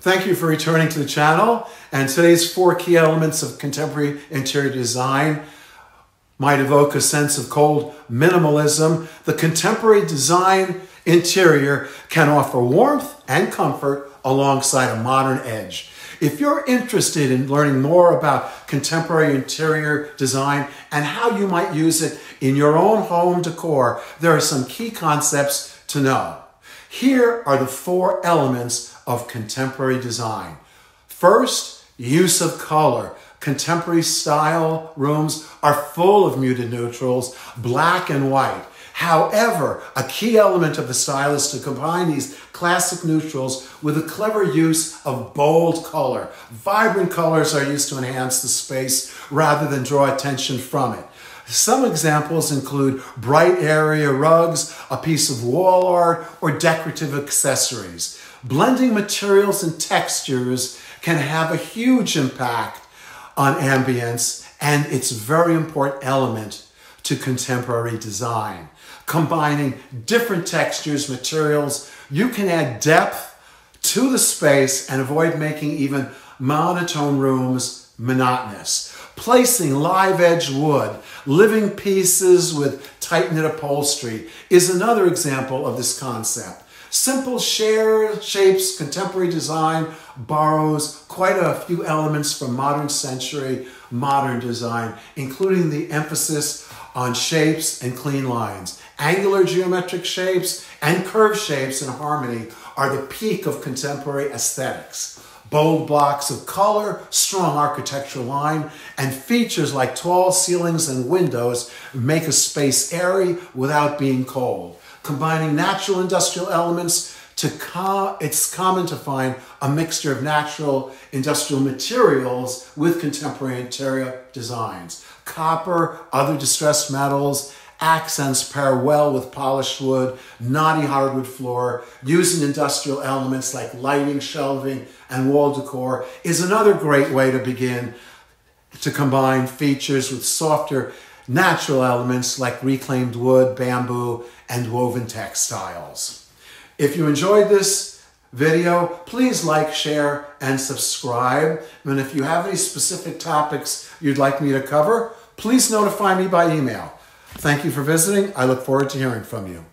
Thank you for returning to the channel. And today's four key elements of contemporary interior design might evoke a sense of cold minimalism. The contemporary design interior can offer warmth and comfort alongside a modern edge. If you're interested in learning more about contemporary interior design and how you might use it in your own home decor, there are some key concepts to know. Here are the four elements of contemporary design. First, use of color. Contemporary style rooms are full of muted neutrals, black and white. However, a key element of the style is to combine these classic neutrals with a clever use of bold color. Vibrant colors are used to enhance the space rather than draw attention from it. Some examples include bright area rugs, a piece of wall art, or decorative accessories. Blending materials and textures can have a huge impact on ambience, and it's a very important element to contemporary design. Combining different textures, materials, you can add depth to the space and avoid making even monotone rooms monotonous. Placing live edge wood, living pieces with tight knit upholstery is another example of this concept. Simple share shapes, contemporary design borrows quite a few elements from modern century modern design, including the emphasis on shapes and clean lines. Angular geometric shapes and curved shapes in harmony are the peak of contemporary aesthetics. Bold blocks of color, strong architectural line, and features like tall ceilings and windows make a space airy without being cold combining natural industrial elements to com- it's common to find a mixture of natural industrial materials with contemporary interior designs. Copper, other distressed metals, accents pair well with polished wood, knotty hardwood floor, using industrial elements like lighting, shelving, and wall decor is another great way to begin to combine features with softer natural elements like reclaimed wood, bamboo, and woven textiles. If you enjoyed this video, please like, share, and subscribe. And if you have any specific topics you'd like me to cover, please notify me by email. Thank you for visiting. I look forward to hearing from you.